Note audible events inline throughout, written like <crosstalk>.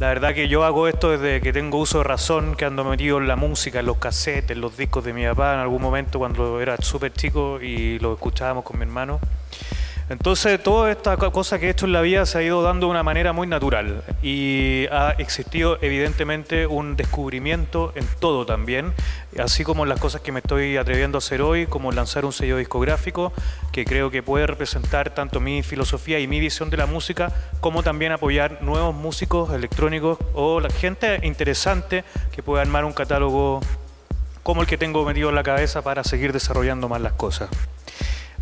La verdad que yo hago esto desde que tengo uso de razón, que ando metido en la música, en los cassettes, en los discos de mi papá en algún momento cuando era súper chico y lo escuchábamos con mi hermano. Entonces, toda esta cosa que he hecho en la vida se ha ido dando de una manera muy natural y ha existido evidentemente un descubrimiento en todo también, así como las cosas que me estoy atreviendo a hacer hoy, como lanzar un sello discográfico que creo que puede representar tanto mi filosofía y mi visión de la música, como también apoyar nuevos músicos electrónicos o la gente interesante que pueda armar un catálogo como el que tengo metido en la cabeza para seguir desarrollando más las cosas.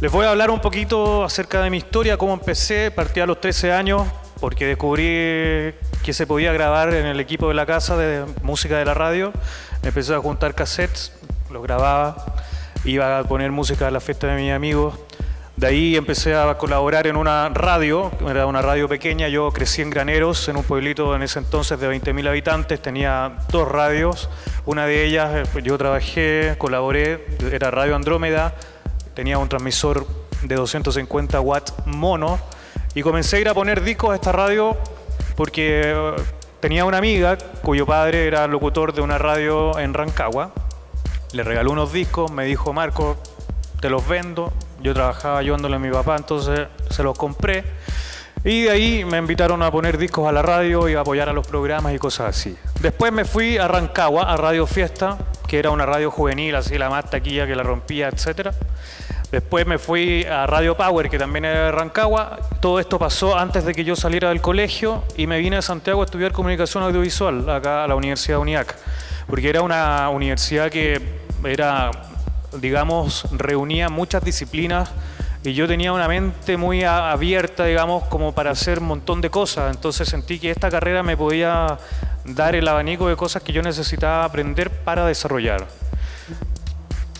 Les voy a hablar un poquito acerca de mi historia, cómo empecé. Partí a los 13 años porque descubrí que se podía grabar en el equipo de la casa de música de la radio. Empecé a juntar cassettes, los grababa, iba a poner música a la fiesta de mis amigos. De ahí empecé a colaborar en una radio, era una radio pequeña, yo crecí en Graneros, en un pueblito en ese entonces de 20.000 habitantes, tenía dos radios, una de ellas eh, yo trabajé, colaboré, era Radio Andrómeda, tenía un transmisor de 250 watts mono y comencé a ir a poner discos a esta radio porque eh, tenía una amiga cuyo padre era locutor de una radio en Rancagua. Le regaló unos discos, me dijo, Marco, te los vendo. Yo trabajaba ayudándole a mi papá, entonces se los compré. Y de ahí me invitaron a poner discos a la radio y a apoyar a los programas y cosas así. Después me fui a Rancagua, a Radio Fiesta, que era una radio juvenil, así la más taquilla que la rompía, etcétera. Después me fui a Radio Power, que también era de Rancagua. Todo esto pasó antes de que yo saliera del colegio y me vine a Santiago a estudiar comunicación audiovisual, acá a la Universidad UNIAC, porque era una universidad que era, digamos, reunía muchas disciplinas y yo tenía una mente muy abierta, digamos, como para hacer un montón de cosas. Entonces sentí que esta carrera me podía dar el abanico de cosas que yo necesitaba aprender para desarrollar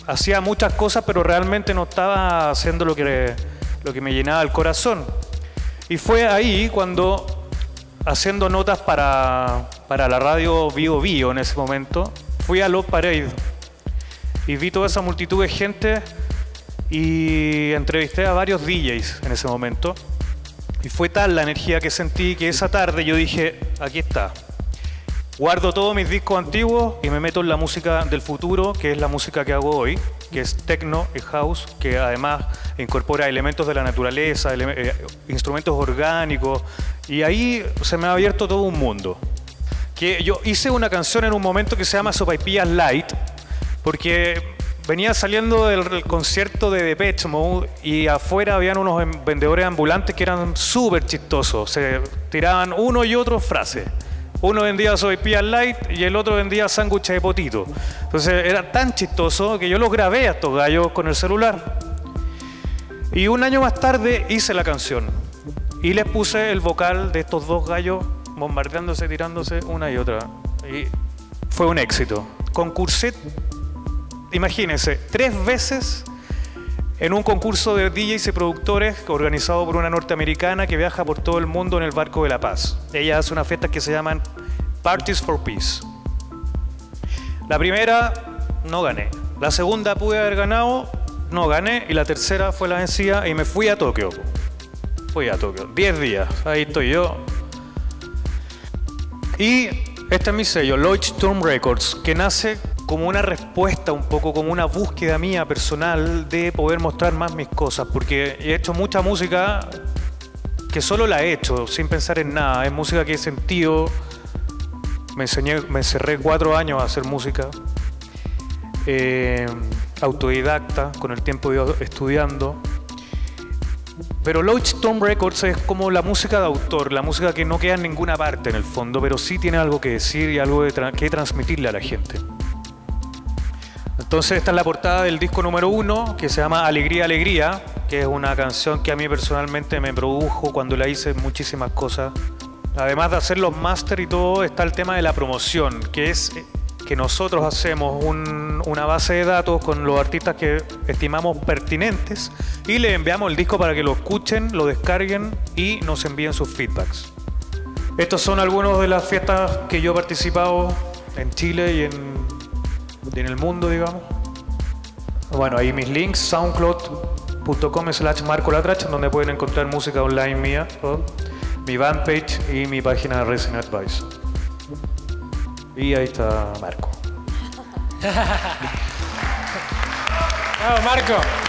hacía muchas cosas, pero realmente no estaba haciendo lo que, lo que me llenaba el corazón. Y fue ahí cuando, haciendo notas para, para la radio Bio Bio en ese momento, fui a Love Parade y vi toda esa multitud de gente y entrevisté a varios DJs en ese momento. Y fue tal la energía que sentí que esa tarde yo dije, aquí está, Guardo todos mis discos antiguos y me meto en la música del futuro, que es la música que hago hoy, que es techno y house, que además incorpora elementos de la naturaleza, eh, instrumentos orgánicos, y ahí se me ha abierto todo un mundo. Que yo hice una canción en un momento que se llama Sopaipillas Light, porque venía saliendo del concierto de Depeche Mode y afuera habían unos vendedores ambulantes que eran súper chistosos, se tiraban uno y otro frases. Uno vendía soy pia light y el otro vendía sándwiches de potito. Entonces era tan chistoso que yo los grabé a estos gallos con el celular. Y un año más tarde hice la canción y les puse el vocal de estos dos gallos bombardeándose, tirándose una y otra. Y fue un éxito. Concursé, imagínense, tres veces en un concurso de DJs y productores organizado por una norteamericana que viaja por todo el mundo en el barco de la paz. Ella hace una fiesta que se llaman Parties for Peace. La primera no gané. La segunda pude haber ganado, no gané. Y la tercera fue la vencida y me fui a Tokio. Fui a Tokio. Diez días. Ahí estoy yo. Y este es mi sello, Storm Records, que nace como una respuesta, un poco como una búsqueda mía personal de poder mostrar más mis cosas, porque he hecho mucha música que solo la he hecho sin pensar en nada, es música que he sentido, me enseñé, me encerré cuatro años a hacer música, eh, autodidacta, con el tiempo estudiando. Pero Storm Records es como la música de autor, la música que no queda en ninguna parte en el fondo, pero sí tiene algo que decir y algo que transmitirle a la gente. Entonces esta es la portada del disco número uno, que se llama Alegría, Alegría, que es una canción que a mí personalmente me produjo cuando la hice muchísimas cosas. Además de hacer los máster y todo, está el tema de la promoción, que es que nosotros hacemos una base de datos con los artistas que estimamos pertinentes y le enviamos el disco para que lo escuchen, lo descarguen y nos envíen sus feedbacks. Estos son algunos de las fiestas que yo he participado en Chile y en en el mundo, digamos. Bueno, ahí mis links, soundcloud.com slash Marco donde pueden encontrar música online mía, mi fanpage y mi página de Resident Advice. Y ahí está Marco. <laughs> Bravo, Marco.